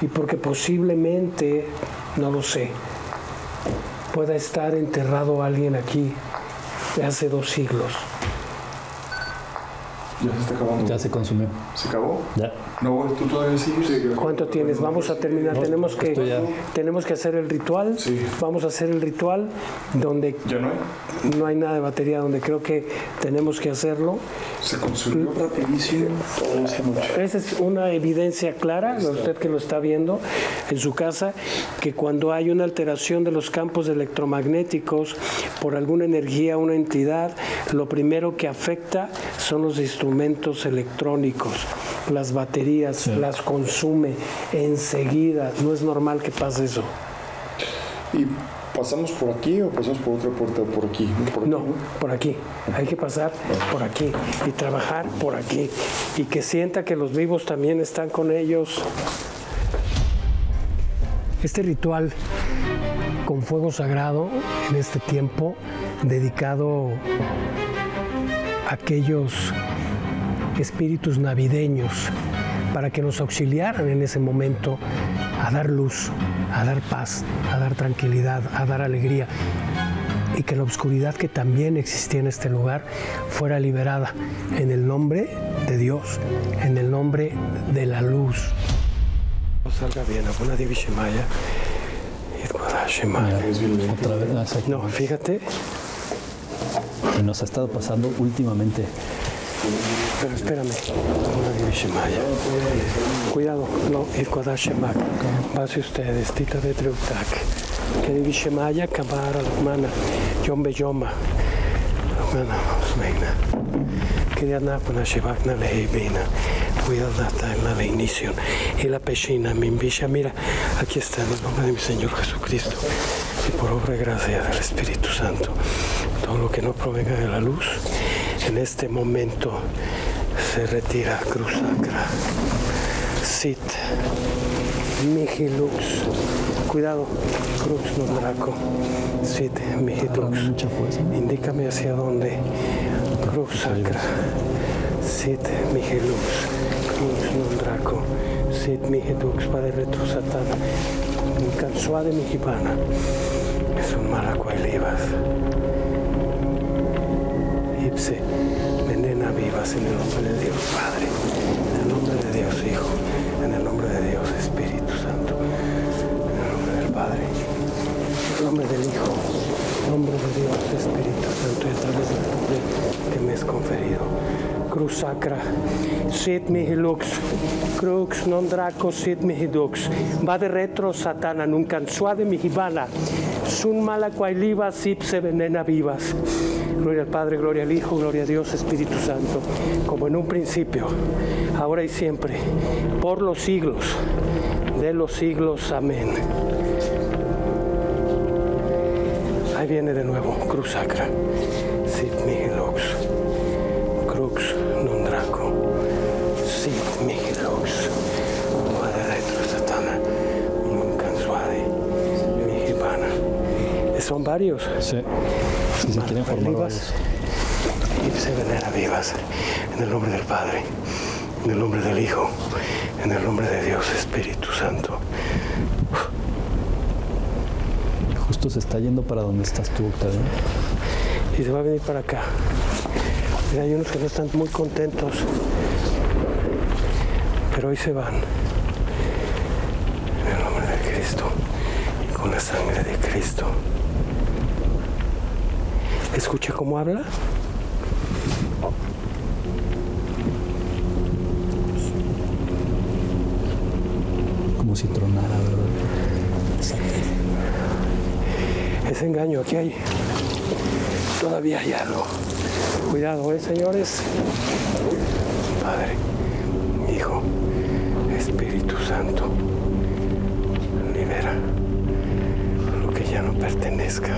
y porque posiblemente, no lo sé, pueda estar enterrado alguien aquí de hace dos siglos. Ya se está acabando. Ya se consumió. ¿Se acabó? Ya. No, güey, tú todavía sigues. ¿Cuánto tienes? Vamos a terminar. No, Tenemos que, ya- tenemos que hacer el ritual. Sí. Vamos a hacer el ritual donde ¿Ya no hay? no hay nada de batería, donde creo que tenemos que hacerlo. Se consumió rapidísimo esta noche. Esa es una evidencia clara, de usted que lo está viendo en su casa, que cuando hay una alteración de los campos electromagnéticos por alguna energía, una entidad, lo primero que afecta son los instrumentos electrónicos, las baterías, las consume enseguida. No es normal que pase eso. ¿Y pasamos por aquí o pasamos por otra puerta por aquí? Por aquí, No, por aquí. Hay que pasar por aquí y trabajar por aquí. Y que sienta que los vivos también están con ellos. Este ritual con fuego sagrado en este tiempo dedicado a aquellos espíritus navideños para que nos auxiliaran en ese momento a dar luz, a dar paz, a dar tranquilidad, a dar alegría y que la oscuridad que también existía en este lugar fuera liberada en el nombre de Dios, en el nombre de la luz. Salga bien. Otra vez. No, fíjate, nos ha estado pasando últimamente. Pero espérame. Cuidado, no, Yitmada Shemak. Base ustedes, Tita de Treutak. Que Devi Shemaya, Kabara, Mana, Yombe Yoma. Mana, Osmeina. Que Diana Puna Shebak na Leibina. Cuidado en la inicio. Y la pechina, mi mira, aquí está en el nombre de mi Señor Jesucristo. Y por obra y gracia del Espíritu Santo, todo lo que no provenga de la luz, en este momento se retira cruz sacra. Sit. Mijilux. Cuidado, cruz no draco. Sit, mijilux. Indícame hacia dónde. Cruz sacra. Sit, mijilux. Cruz non draco. Sit, mijilux. Padre retro satán. Cansua de mijibana. Es un malacuailivas. Ipse. En el nombre de Dios Padre. En el nombre de Dios Hijo. En el nombre de Dios Espíritu Santo. En el nombre del Padre. En el nombre del Hijo. En el nombre de Dios Espíritu Santo y a través del poder que me es conferido. Cruz sacra. Sit mihi lux. Crux non draco sit mihi dux. Va de retro satana nun cansuade mihi bala. Sun mala quailivas ipse venena vivas. Gloria al Padre, gloria al Hijo, gloria a Dios, Espíritu Santo, como en un principio, ahora y siempre, por los siglos de los siglos. Amén. Ahí viene de nuevo, cruz sacra. Sit mihi lux. Crux non draco. Sit mihi lux. Madre retro satana. Un cansuadi. Mihi pana. Son varios. Sí. Si se quieren formar Vivas. Y se venera vivas. En el nombre del Padre. En el nombre del Hijo. En el nombre de Dios Espíritu Santo. Justo se está yendo para donde estás tú, Octavio. y se va a venir para acá. Mira, hay unos que no están muy contentos, pero hoy se van. En el nombre de Cristo y con la sangre de Cristo. ¿Escucha cómo habla? Como si tronara, ¿verdad? Es engaño, aquí hay. Todavía hay algo. Cuidado, ¿eh, señores? Padre, Hijo, Espíritu Santo, libera lo que ya no pertenezca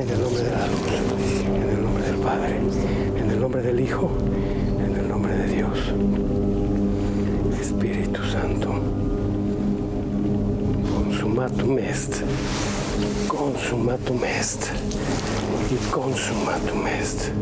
en el nombre de la luz, en el nombre del Padre, en el nombre del Hijo, en el nombre de Dios. Espíritu Santo consumatum est, consumatum est y consumatum est.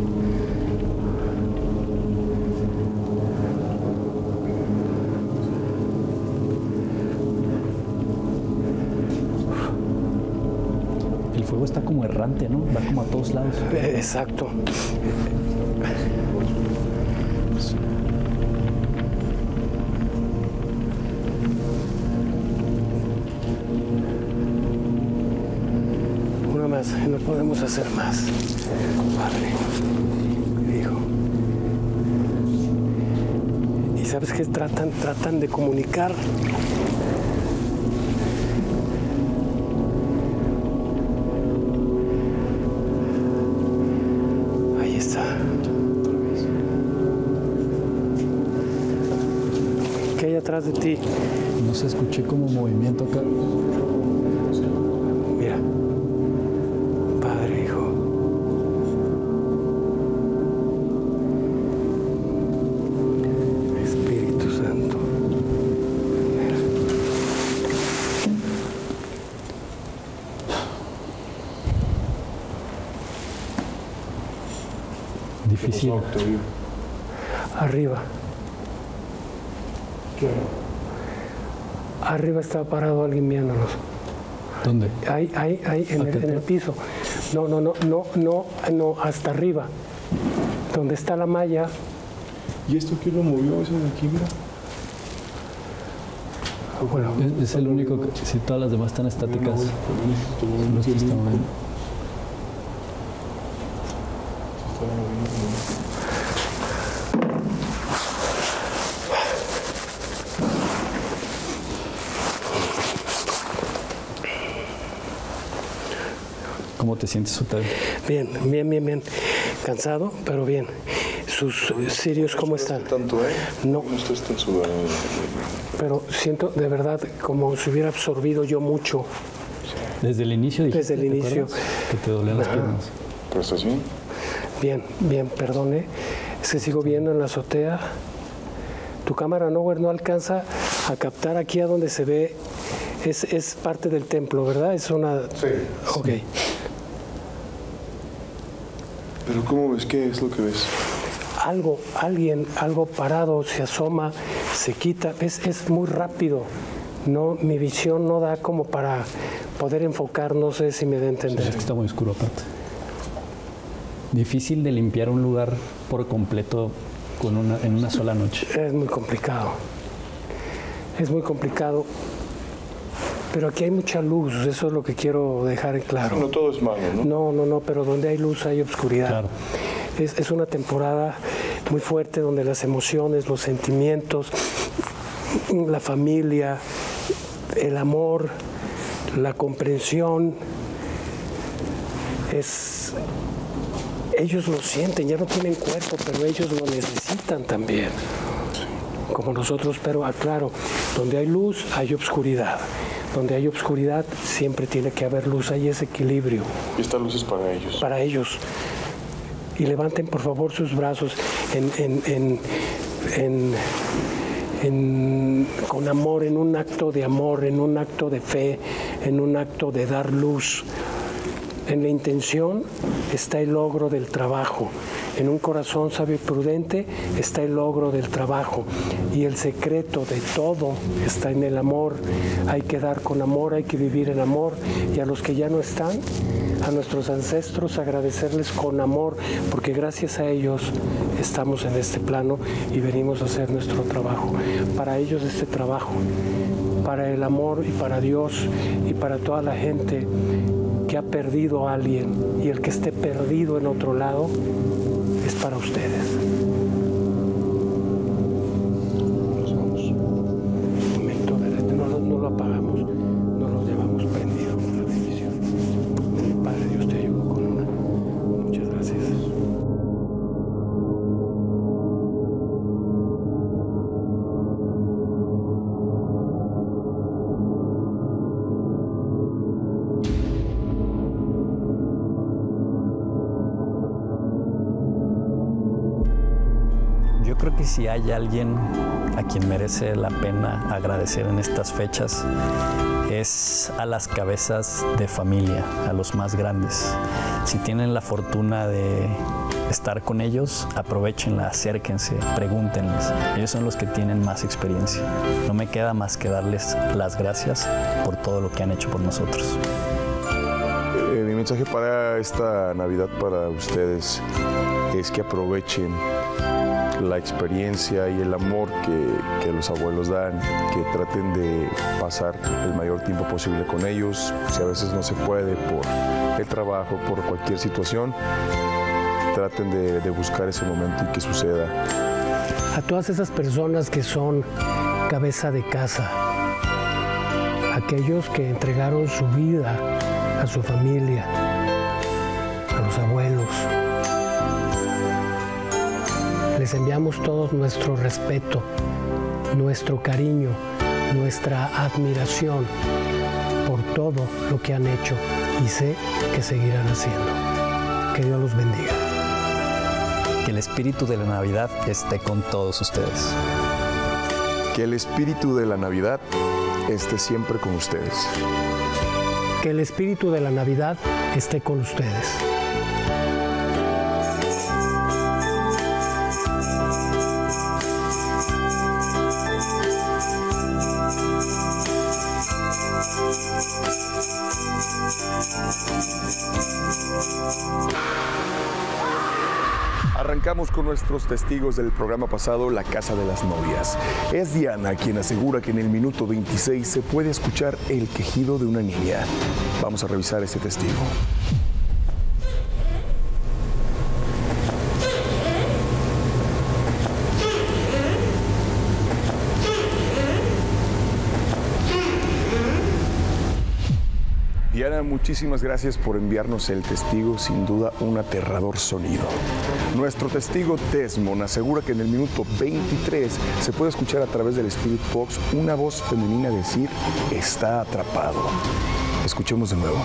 fuego está como errante, ¿no? Va como a todos lados. Exacto. Una más, no podemos hacer más. Padre. Y sabes que tratan, tratan de comunicar. Escuché como movimiento acá. Mira. Padre, Hijo. Espíritu Santo. Difícil. Arriba. Arriba está parado alguien viéndonos. ¿Dónde? Ahí, ahí, ahí, en el, en el piso. No, no, no, no, no, no, hasta arriba. Donde está la malla. ¿Y esto quién lo movió? Eso de aquí, mira. Bueno, Es, es el único que, si todas las demás están estáticas, son los que te sientes, Octavio? bien, bien, bien, bien. Cansado, pero bien. ¿Sus sirios cómo están? Tanto, ¿eh? No, No estás tan sudado. pero siento de verdad como si hubiera absorbido yo mucho. Desde el inicio dijiste, Desde el ¿te inicio. Que te dolían las piernas. ¿Pero estás bien? Bien, bien, perdone. Es que sigo viendo en la azotea. Tu cámara Nowhere no alcanza a captar aquí a donde se ve. Es, es parte del templo, ¿verdad? Es una. Sí. Ok. ¿Pero cómo ves? ¿Qué es lo que ves? Algo, alguien, algo parado, se asoma, se quita. Es, es muy rápido. No, mi visión no da como para poder enfocar, no sé si me da a Sí, entender. es que está muy oscuro aparte. Difícil de limpiar un lugar por completo con una, en una sola noche. Es muy complicado. Es muy complicado. Pero aquí hay mucha luz, eso es lo que quiero dejar en claro. No todo es malo, ¿no? No, no, no, pero donde hay luz hay obscuridad. Claro. Es, es una temporada muy fuerte donde las emociones, los sentimientos, la familia, el amor, la comprensión, es... Ellos lo sienten, ya no tienen cuerpo, pero ellos lo necesitan también. Como nosotros, pero aclaro, donde hay luz hay obscuridad. Donde hay obscuridad, siempre tiene que haber luz, hay ese equilibrio. Y esta luz es para ellos. Para ellos. Y levanten por favor sus brazos con amor, en un acto de amor, en un acto de fe, en un acto de dar luz. En la intención está el logro del trabajo. En un corazón sabio y prudente está el logro del trabajo y el secreto de todo está en el amor. Hay que dar con amor, hay que vivir en amor y a los que ya no están, a nuestros ancestros agradecerles con amor porque gracias a ellos estamos en este plano y venimos a hacer nuestro trabajo. Para ellos este trabajo, para el amor y para Dios y para toda la gente perdido a alguien y el que esté perdido en otro lado, es para ustedes. Si hay alguien a quien merece la pena agradecer en estas fechas, es a las cabezas de familia, a los más grandes. Si tienen la fortuna de estar con ellos, aprovechenla, acérquense, pregúntenles. Ellos son los que tienen más experiencia. No me queda más que darles las gracias por todo lo que han hecho por nosotros. Eh, mi mensaje para esta Navidad para ustedes es que aprovechen la experiencia y el amor que, los abuelos dan, que traten de pasar el mayor tiempo posible con ellos, si a veces no se puede por el trabajo, por cualquier situación, traten de, de buscar ese momento y que suceda. A todas esas personas que son cabeza de casa, aquellos que entregaron su vida a su familia, les enviamos todo nuestro respeto, nuestro cariño, nuestra admiración por todo lo que han hecho y sé que seguirán haciendo. Que Dios los bendiga. Que el espíritu de la Navidad esté con todos ustedes. Que el espíritu de la Navidad esté siempre con ustedes. Que el espíritu de la Navidad esté con ustedes. Con nuestros testigos del programa pasado, La Casa de las Novias. Es Diana quien asegura que en el minuto 26 se puede escuchar el quejido de una niña. Vamos a revisar este testigo. Diana, muchísimas gracias por enviarnos el testigo, sin duda un aterrador sonido. Nuestro testigo Tesmon asegura que en el minuto 23 se puede escuchar a través del Spirit Box una voz femenina decir está atrapado. Escuchemos de nuevo.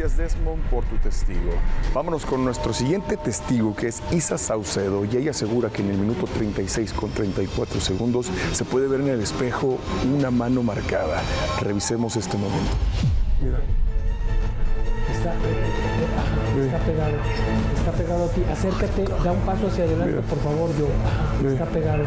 Gracias Desmond por tu testigo. Vámonos con nuestro siguiente testigo que es Isa Saucedo y ella asegura que en el minuto 36 con 34 segundos se puede ver en el espejo una mano marcada. Revisemos este momento. Mira. Está, pegado, está pegado a ti. Acércate, da un paso hacia adelante, por favor, yo. Está pegado,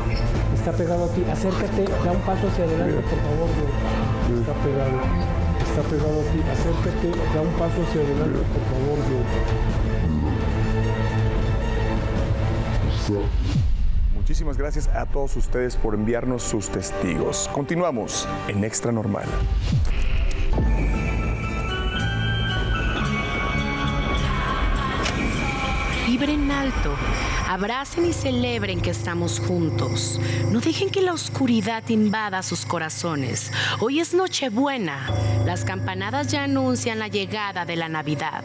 está pegado a ti. Acércate, da un paso hacia adelante, por favor, yo. Está pegado está pegado a ti, acércate, da un paso hacia adelante, por favor, Muchísimas gracias a todos ustedes por enviarnos sus testigos. Continuamos en Extra Normal. Abracen y celebren que estamos juntos. No dejen que la oscuridad invada sus corazones. Hoy es Nochebuena. Las campanadas ya anuncian la llegada de la Navidad.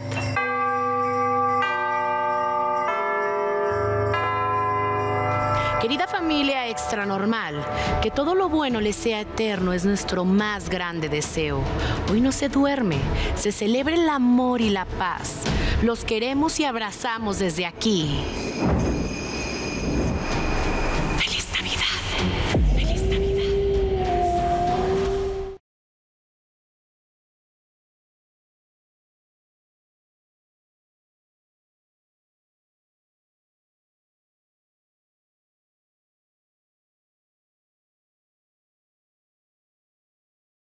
Familia extranormal, que todo lo bueno les sea eterno es nuestro más grande deseo. Hoy no se duerme, se celebra el amor y la paz. Los queremos y abrazamos desde aquí.